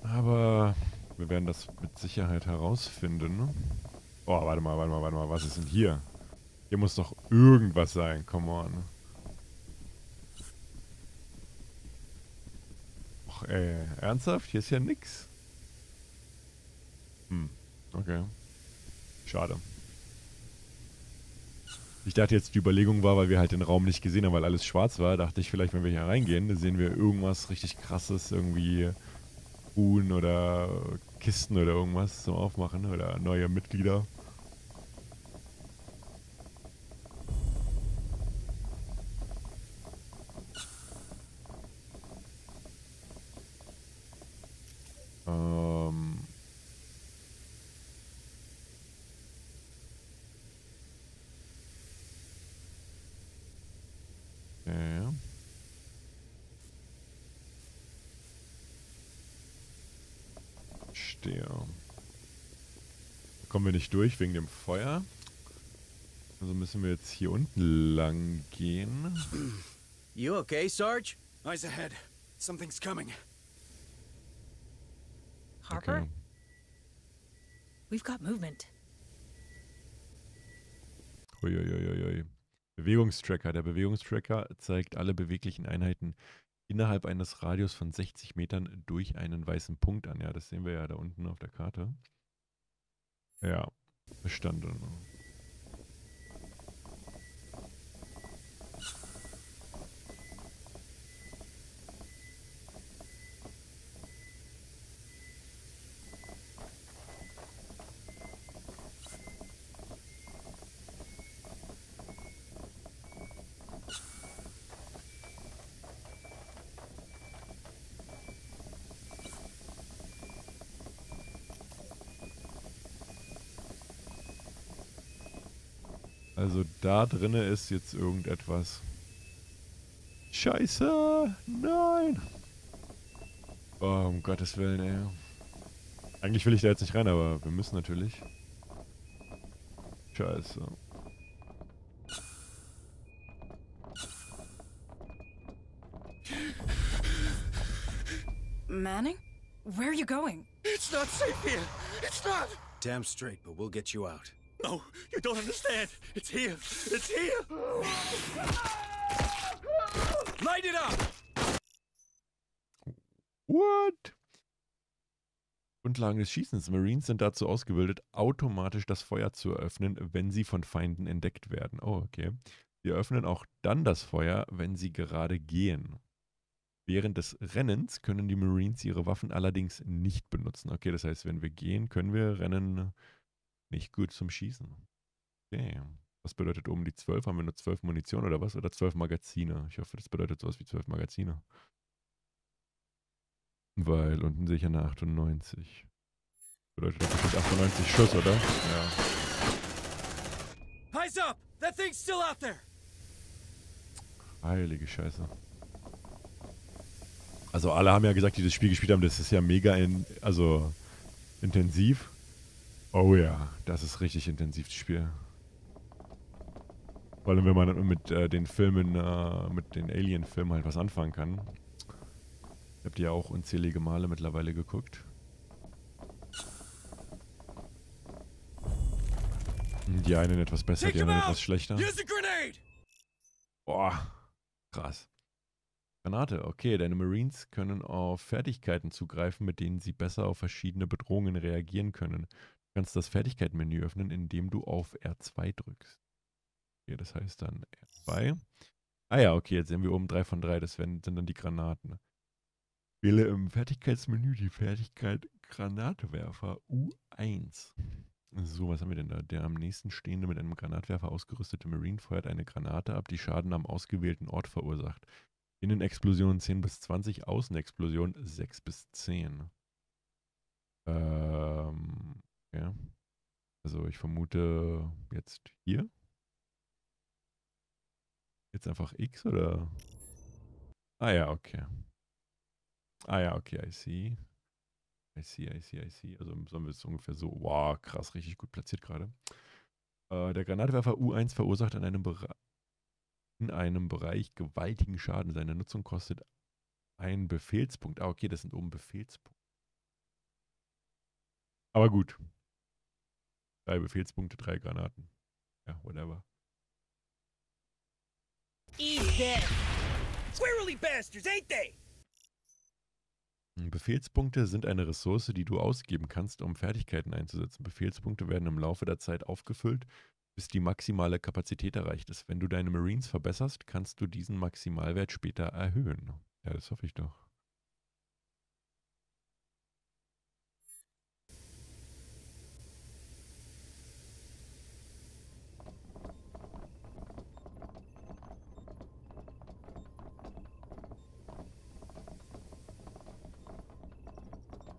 Aber wir werden das mit Sicherheit herausfinden. Oh, warte mal, warte mal, warte mal. Was ist denn hier? Hier muss doch irgendwas sein. Come on. Och, ey. Ernsthaft? Hier ist ja nix. Hm. Okay. Schade. Ich dachte jetzt, die Überlegung war, weil wir halt den Raum nicht gesehen haben, weil alles schwarz war, dachte ich vielleicht, wenn wir hier reingehen, sehen wir irgendwas richtig krasses, irgendwie Huhn oder Kisten oder irgendwas zum Aufmachen oder neue Mitglieder. Ähm... Okay. Stehe. Da kommen wir nicht durch wegen dem Feuer. Also müssen wir jetzt hier unten lang gehen. You okay, Sarge? Eyes ahead. Something's coming. Harper? Okay. We've got movement. Uiuiuiui. Bewegungstracker. Der Bewegungstracker zeigt alle beweglichen Einheiten innerhalb eines Radius von 60 Metern durch einen weißen Punkt an. Ja, das sehen wir ja da unten auf der Karte. Ja, bestanden. Also da drinne ist jetzt irgendetwas. Scheiße! Nein! Oh, um Gottes Willen, ey. Eigentlich will ich da jetzt nicht rein, aber wir müssen natürlich. Scheiße. Manning? Where are you going? It's not safe here. It's not. Damn straight, but we'll get you out. No, you don't understand. It's here. It's here. Light it up! What? Grundlagen des Schießens. Marines sind dazu ausgebildet, automatisch das Feuer zu eröffnen, wenn sie von Feinden entdeckt werden. Oh, okay. Sie eröffnen auch dann das Feuer, wenn sie gerade gehen. Während des Rennens können die Marines ihre Waffen allerdings nicht benutzen. Okay, das heißt, wenn wir gehen, können wir rennen nicht gut zum Schießen. Okay. Was bedeutet oben die 12? Haben wir nur 12 Munition oder was? Oder 12 Magazine? Ich hoffe, das bedeutet sowas wie 12 Magazine. Weil unten sehe ich eine 98. Bedeutet das bestimmt 98 Schuss, oder? Ja. Eyes up! That thing's still out there! Heilige Scheiße. Also alle haben ja gesagt, die das Spiel gespielt haben, das ist ja mega in, also intensiv. Oh ja, das ist richtig intensiv, das Spiel. Vor allem, wenn man mit äh, den Filmen, äh, mit den Alien-Filmen halt was anfangen kann. Habt ihr ja auch unzählige Male mittlerweile geguckt. Die einen etwas besser, die anderen etwas schlechter. Boah, krass. Granate, okay. Deine Marines können auf Fertigkeiten zugreifen, mit denen sie besser auf verschiedene Bedrohungen reagieren können. Kannst das Fertigkeitenmenü öffnen, indem du auf R2 drückst. Okay, das heißt dann R2. Ah ja, okay, jetzt sehen wir oben 3 von 3. Das sind dann die Granaten. Wähle im Fertigkeitsmenü die Fertigkeit Granatwerfer U1. So, was haben wir denn da? Der am nächsten stehende mit einem Granatwerfer ausgerüstete Marine feuert eine Granate ab, die Schaden am ausgewählten Ort verursacht. Innenexplosion 10 bis 20, Außenexplosion 6 bis 10. Ähm, ja. Also ich vermute jetzt hier. Jetzt einfach X oder? Ah ja, okay. Ah ja, okay, I see. I see, I see, I see. Also sollen wir es ungefähr so. Wow, krass, richtig gut platziert gerade. Äh, der Granatwerfer U1 verursacht in einem, in einem Bereich gewaltigen Schaden. Seine Nutzung kostet einen Befehlspunkt. Ah, okay, das sind oben Befehlspunkte. Aber gut. Drei Befehlspunkte, drei Granaten. Ja, whatever. Eat this. Squirrely bastards, ain't they? Befehlspunkte sind eine Ressource, die du ausgeben kannst, um Fertigkeiten einzusetzen. Befehlspunkte werden im Laufe der Zeit aufgefüllt, bis die maximale Kapazität erreicht ist. Wenn du deine Marines verbesserst, kannst du diesen Maximalwert später erhöhen. Ja, das hoffe ich doch.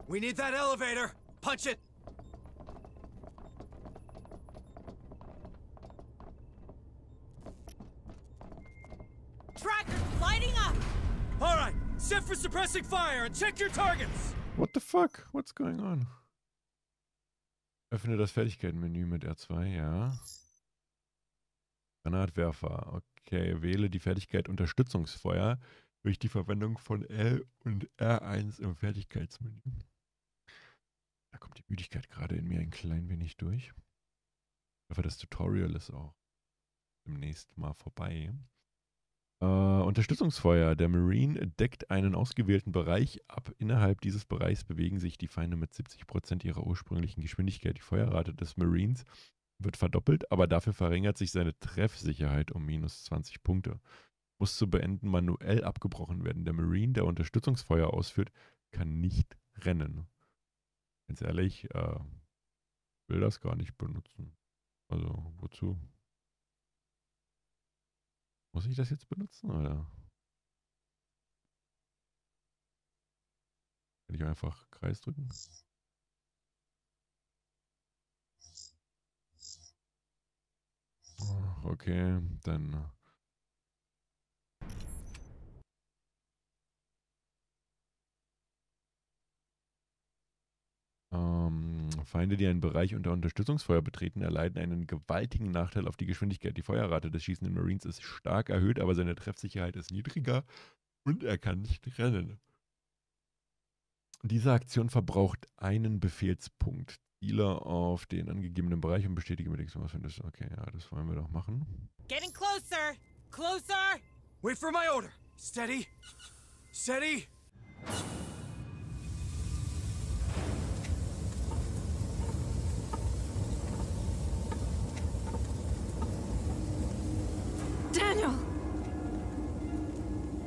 We need that elevator! Punch it! Tracker's lighting up! Alright, set for suppressing fire and check your targets! What the fuck? What's going on? Öffne das Fertigkeitenmenü mit R2, ja. Granatwerfer. Okay, wähle die Fertigkeit Unterstützungsfeuer durch die Verwendung von L und R1 im Fertigkeitsmenü. Da kommt die Müdigkeit gerade in mir ein klein wenig durch. Hoffe, das Tutorial ist auch demnächst mal vorbei. Äh, Unterstützungsfeuer. Der Marine deckt einen ausgewählten Bereich ab. Innerhalb dieses Bereichs bewegen sich die Feinde mit 70% ihrer ursprünglichen Geschwindigkeit. Die Feuerrate des Marines wird verdoppelt, aber dafür verringert sich seine Treffsicherheit um minus 20 Punkte. Muss zu beenden manuell abgebrochen werden. Der Marine, der Unterstützungsfeuer ausführt, kann nicht rennen. Ganz ehrlich, äh, will das gar nicht benutzen. Also, wozu? Muss ich das jetzt benutzen oder? Kann ich einfach Kreis drücken? Oh, okay, dann. Ähm, Feinde, die einen Bereich unter Unterstützungsfeuer betreten, erleiden einen gewaltigen Nachteil auf die Geschwindigkeit. Die Feuerrate des schießenden Marines ist stark erhöht, aber seine Treffsicherheit ist niedriger und er kann nicht rennen. Diese Aktion verbraucht einen Befehlspunkt. Ziele auf den angegebenen Bereich und bestätige mit X, was findest du. Okay, ja, das wollen wir doch machen. Getting closer! Closer! Wait for my order! Steady! Steady! Daniel!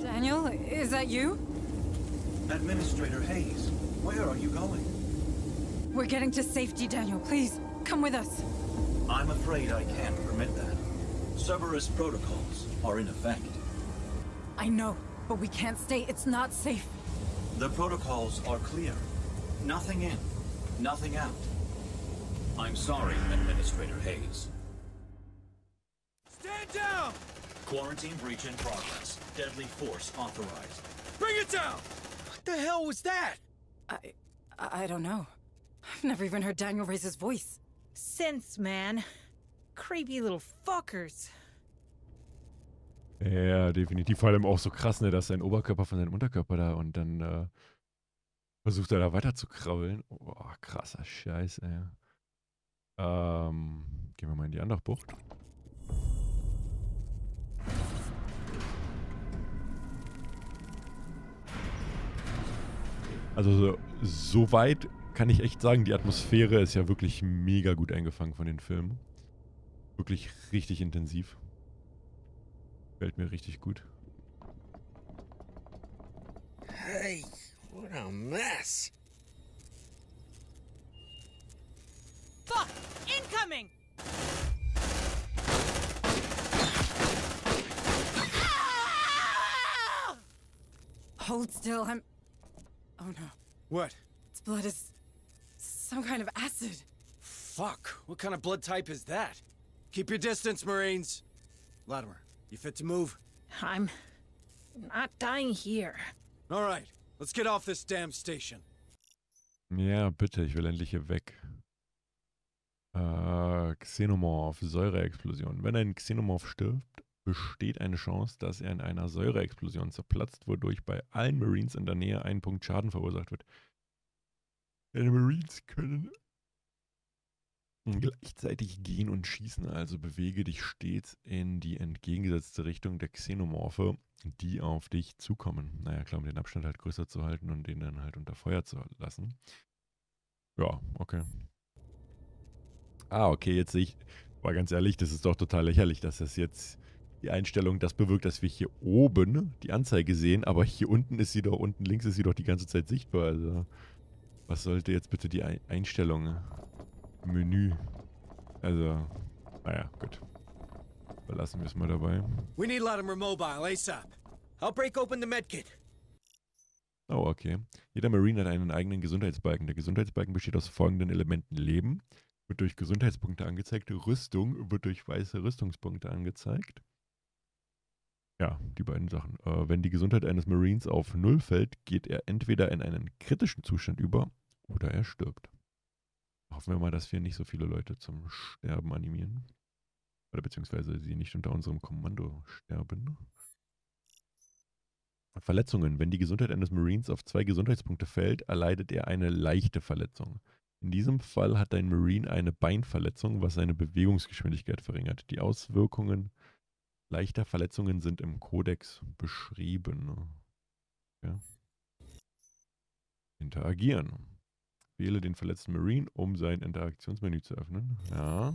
Daniel, is that you? Administrator Hayes, where are you going? We're getting to safety, Daniel. Please, come with us. I'm afraid I can't permit that. Cerberus protocols are in effect. I know, but we can't stay. It's not safe. The protocols are clear. Nothing in, nothing out. I'm sorry, Administrator Hayes. Stand down! Quarantine breach in progress. Deadly force authorized. Bring it down! What the hell was that? I... I don't know. I've never even heard Daniel raise his voice. Synths, man. Creepy little fuckers. Ja, definitiv. Vor allem auch so krass, ne, dass sein Oberkörper von seinem Unterkörper da und dann äh, versucht er da weiter zu krabbeln. Oh, krasser Scheiß, ey. Ähm, gehen wir mal in die Andachbucht. Also so, so weit kann ich echt sagen, die Atmosphäre ist ja wirklich mega gut eingefangen von den Filmen. Wirklich richtig intensiv. Fällt mir richtig gut. Hey, what a mess. Fuck! Incoming! Hold still, I'm... Oh no. What? Its blood is... some kind of acid. Fuck, what kind of blood type is that? Keep your distance, Marines. Latimer, you fit to move? I'm not dying here. All right, let's get off this damn station. Ja, bitte, ich will endlich hier weg. Äh, Xenomorph, Säureexplosion. Wenn ein Xenomorph stirbt, besteht eine Chance, dass er in einer Säureexplosion zerplatzt, wodurch bei allen Marines in der Nähe ein Punkt Schaden verursacht wird. Deine Marines können gleichzeitig gehen und schießen, also bewege dich stets in die entgegengesetzte Richtung der Xenomorphe, die auf dich zukommen. Naja, klar, um den Abstand halt größer zu halten und den dann halt unter Feuer zu lassen. Ja, okay. Ah, okay, jetzt sehe ich, aber ganz ehrlich, das ist doch total lächerlich, dass das jetzt die Einstellung das bewirkt, dass wir hier oben die Anzeige sehen, aber hier unten ist sie doch, unten links ist sie doch die ganze Zeit sichtbar. Also, was sollte jetzt bitte die Einstellung? Menü. Also, naja, gut. Verlassen wir es mal dabei. We need Latimer mobile ASAP. I'll break open the medkit. Oh, okay. Jeder Marine hat einen eigenen Gesundheitsbalken. Der Gesundheitsbalken besteht aus folgenden Elementen. Leben wird durch Gesundheitspunkte angezeigt. Rüstung wird durch weiße Rüstungspunkte angezeigt. Ja, die beiden Sachen. Äh, wenn die Gesundheit eines Marines auf Null fällt, geht er entweder in einen kritischen Zustand über oder er stirbt. Hoffen wir mal, dass wir nicht so viele Leute zum Sterben animieren. Oder beziehungsweise sie nicht unter unserem Kommando sterben. Verletzungen. Wenn die Gesundheit eines Marines auf zwei Gesundheitspunkte fällt, erleidet er eine leichte Verletzung. In diesem Fall hat ein Marine eine Beinverletzung, was seine Bewegungsgeschwindigkeit verringert. Die Auswirkungen leichter Verletzungen sind im Kodex beschrieben. Ja. Interagieren. Wähle den verletzten Marine, um sein Interaktionsmenü zu öffnen. Ja.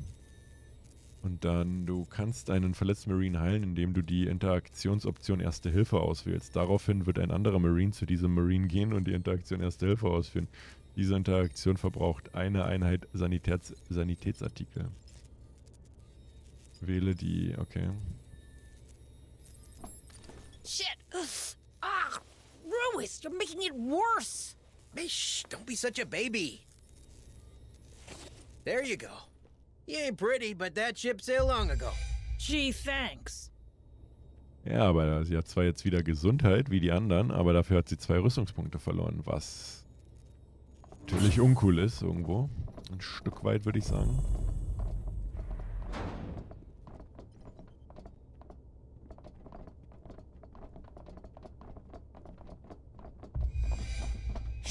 Und dann, du kannst einen verletzten Marine heilen, indem du die Interaktionsoption Erste Hilfe auswählst. Daraufhin wird ein anderer Marine zu diesem Marine gehen und die Interaktion Erste Hilfe ausführen. Diese Interaktion verbraucht eine Einheit Sanitäts Sanitätsartikel. Wähle die, okay. Shit! Ah! Ruiz, you're making it worse! Shh, don't be such a baby. There you go. You ain't pretty, but that ship sailed long ago. Gee, thanks. Ja, aber sie hat zwar jetzt wieder Gesundheit wie die anderen, aber dafür hat sie zwei Rüstungspunkte verloren, was natürlich uncool ist irgendwo. Ein Stück weit, würde ich sagen. Shit, they're in the walls!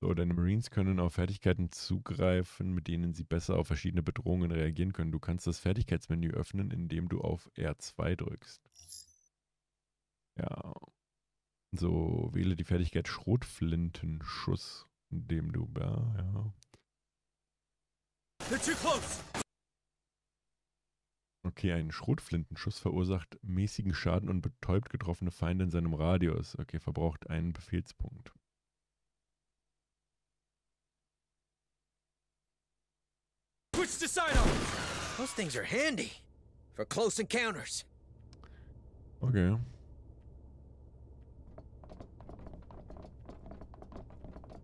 So, deine Marines können auf Fertigkeiten zugreifen, mit denen sie besser auf verschiedene Bedrohungen reagieren können. Du kannst das Fertigkeitsmenü öffnen, indem du auf R2 drückst. Ja. So, wähle die Fertigkeit Schrotflintenschuss, indem du, ja, ja. They're too close! Okay, ein Schrotflintenschuss verursacht mäßigen Schaden und betäubt getroffene Feinde in seinem Radius. Okay, verbraucht einen Befehlspunkt. Switch to sidearms! Those things are handy. For close encounters. Okay.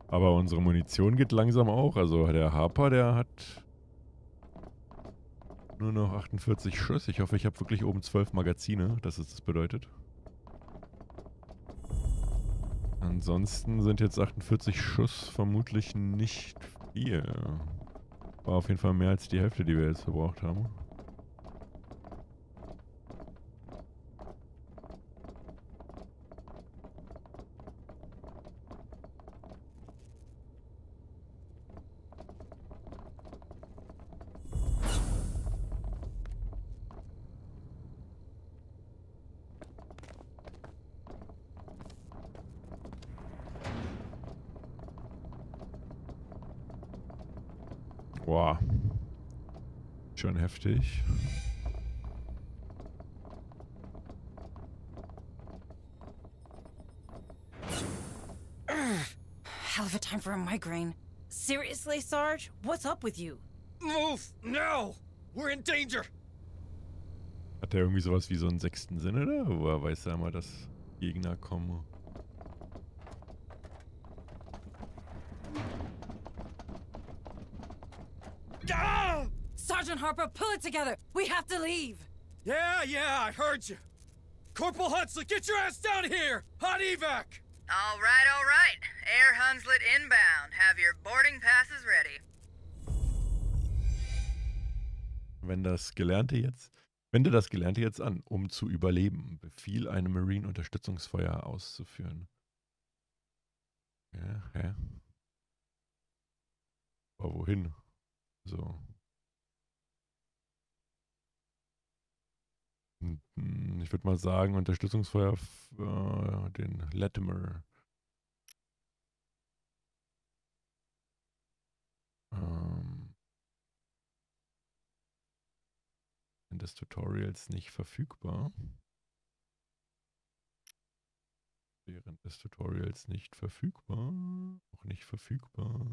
Aber unsere Munition geht langsam auch. Also der Harper, der hat nur noch 48 Schuss. Ich hoffe, ich habe wirklich oben 12 Magazine, dass es das bedeutet. Ansonsten sind jetzt 48 Schuss vermutlich nicht viel. War auf jeden Fall mehr als die Hälfte, die wir jetzt verbraucht haben. Boah. Schon heftig. Hell of a time for a migraine. Seriously, Sarge? What's up with you? Move! Now! We're in danger! Hat er irgendwie sowas wie so einen sechsten Sinn, oder? Wo er weiß ja immer, dass Gegner kommen. Ah! Sergeant Harper, pull it together! We have to leave! Yeah, yeah, I heard you. Corporal Hunslet, get your ass down here! Hot evac! All right, all right. Air Hunslet inbound. Have your boarding passes ready. Wenn das Gelernte jetzt, wende das Gelernte jetzt an, um zu überleben. Befiehl einem Marine Unterstützungsfeuer auszuführen. Ja, hä? Aber wohin? So. Ich würde mal sagen, Unterstützungsfeuer für den Latimer. Ähm, des Tutorials nicht verfügbar. Während des Tutorials nicht verfügbar. Noch nicht verfügbar.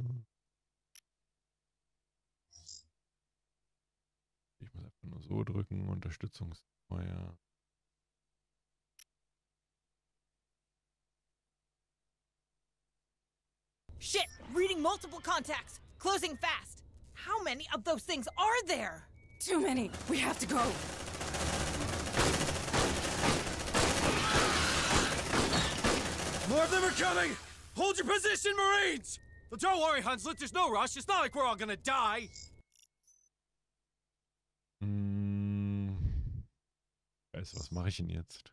Ich muss einfach nur so drücken. Oh, Unterstützungsfeuer. Shit! Reading multiple contacts! Closing fast! How many of those things are there? Too many! We have to go! More of them are coming! Hold your position, Marines! But don't worry, Hunslet, there's no rush. It's not like we're all gonna die. Mm. Scheiße, was mache ich denn jetzt?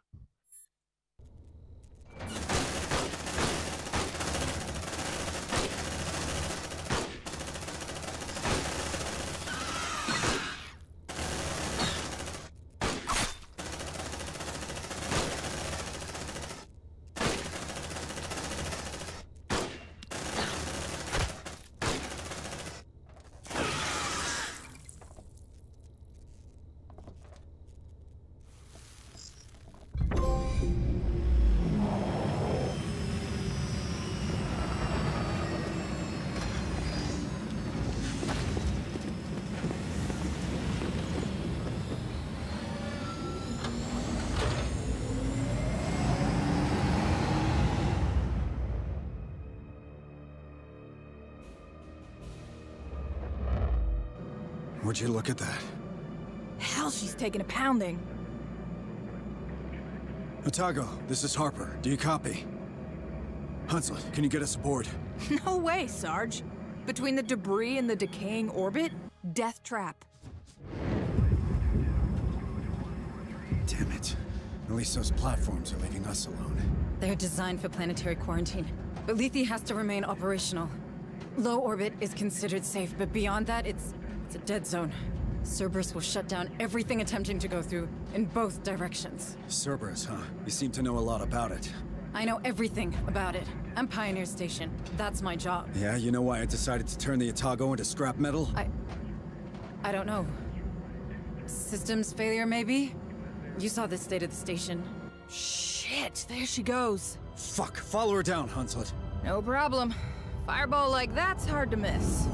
Would you look at that? Hell, she's taking a pounding. Otago, this is Harper. Do you copy? Hunslet, can you get us aboard? No way, Sarge. Between the debris and the decaying orbit, death trap. Damn it. At least those platforms are leaving us alone. They're designed for planetary quarantine, but Lethe has to remain operational. Low orbit is considered safe, but beyond that, it's a dead zone. Cerberus will shut down everything attempting to go through in both directions. Cerberus, huh? You seem to know a lot about it. I know everything about it. I'm Pioneer Station. That's my job. Yeah, you know why I decided to turn the Otago into scrap metal? I... I don't know. Systems failure, maybe? You saw the state of the station. Shit, there she goes. Fuck, follow her down, Hunslet. No problem. Fireball like that's hard to miss.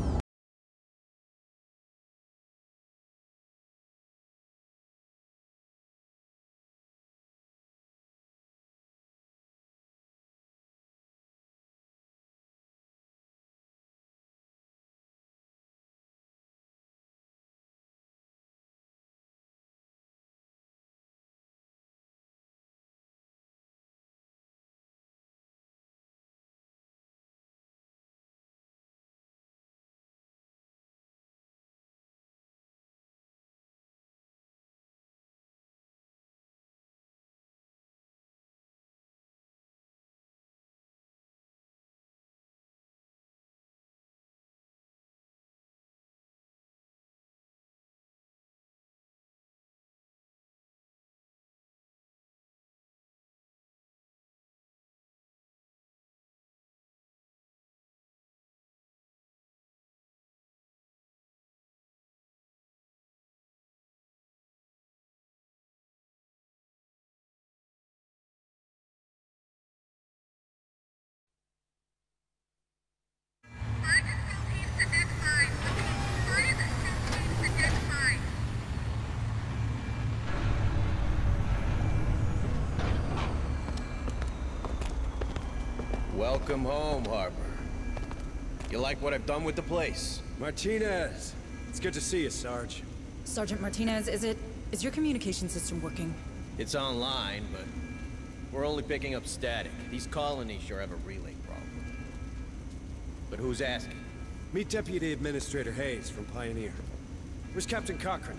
Welcome home, Harper. You like what I've done with the place? Martinez! It's good to see you, Sarge. Sergeant Martinez, is it... is your communication system working? It's online, but we're only picking up static. These colonies sure have a relay problem. But who's asking? Meet Deputy Administrator Hayes from Pioneer. Where's Captain Cochran?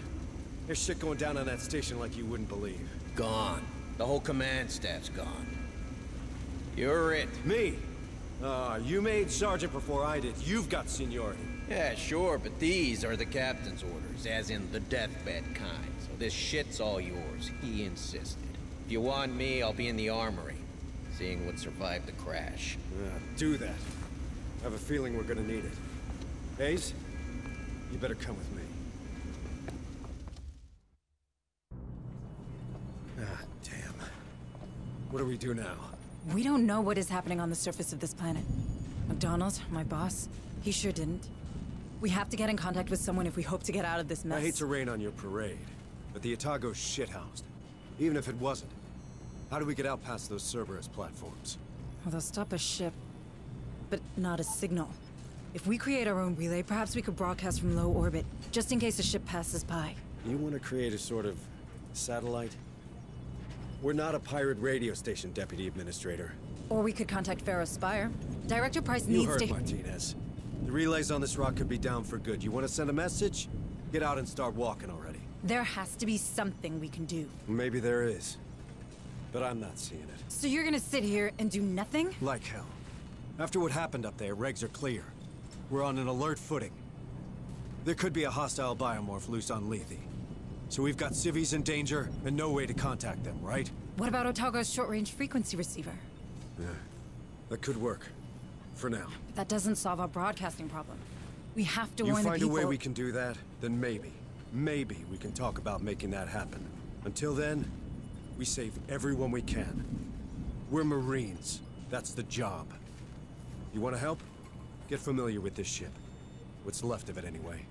There's shit going down on that station like you wouldn't believe. Gone. The whole command staff's gone. You're it. Me? Ah, uh, you made Sergeant before I did. You've got seniority. Yeah, sure, but these are the captain's orders, as in the deathbed kind. So this shit's all yours. He insisted. If you want me, I'll be in the armory, seeing what survived the crash. Uh, do that. I have a feeling we're gonna need it. Hayes, you better come with me. Ah, damn. What do we do now? We don't know what is happening on the surface of this planet. McDonald, my boss, he sure didn't. We have to get in contact with someone if we hope to get out of this mess. I hate to rain on your parade, but the Otago's shithoused. Even if it wasn't, how do we get out past those Cerberus platforms? Well, they'll stop a ship, but not a signal. If we create our own relay, perhaps we could broadcast from low orbit, just in case a ship passes by. You want to create a sort of satellite? We're not a pirate radio station, Deputy Administrator. Or we could contact Pharaoh Spire. Director Price you needs heard to- Martinez. The relays on this rock could be down for good. You want to send a message? Get out and start walking already. There has to be something we can do. Maybe there is. But I'm not seeing it. So you're gonna sit here and do nothing? Like hell. After what happened up there, regs are clear. We're on an alert footing. There could be a hostile biomorph loose on Lethe. So we've got civvies in danger and no way to contact them, right? What about Otago's short-range frequency receiver? Yeah. That could work. For now. But that doesn't solve our broadcasting problem. We have to you warn the find a way we can do that, then maybe, maybe we can talk about making that happen. Until then, we save everyone we can. We're Marines. That's the job. You want to help? Get familiar with this ship. What's left of it anyway.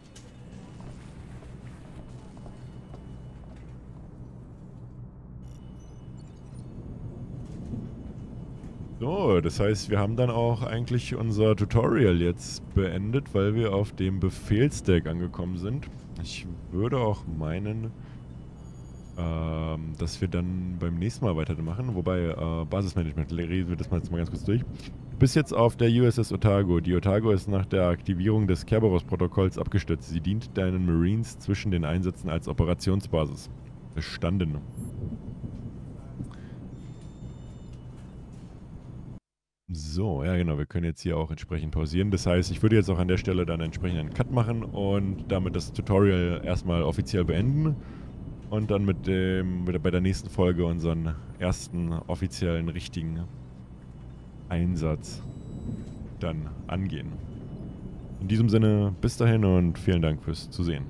So, das heißt, wir haben dann auch eigentlich unser Tutorial jetzt beendet, weil wir auf dem Befehlsdeck angekommen sind. Ich würde auch meinen, ähm, dass wir dann beim nächsten Mal weitermachen. Wobei, äh, Basismanagement, reden wir das mal jetzt mal ganz kurz durch. Du bist jetzt auf der USS Otago. Die Otago ist nach der Aktivierung des Kerberos-Protokolls abgestürzt. Sie dient deinen Marines zwischen den Einsätzen als Operationsbasis. Bestanden. So, ja genau, wir können jetzt hier auch entsprechend pausieren. Das heißt, ich würde jetzt auch an der Stelle dann entsprechend einen Cut machen und damit das Tutorial erstmal offiziell beenden und dann mit dem bei der nächsten Folge unseren ersten offiziellen richtigen Einsatz dann angehen. In diesem Sinne, bis dahin und vielen Dank fürs Zusehen.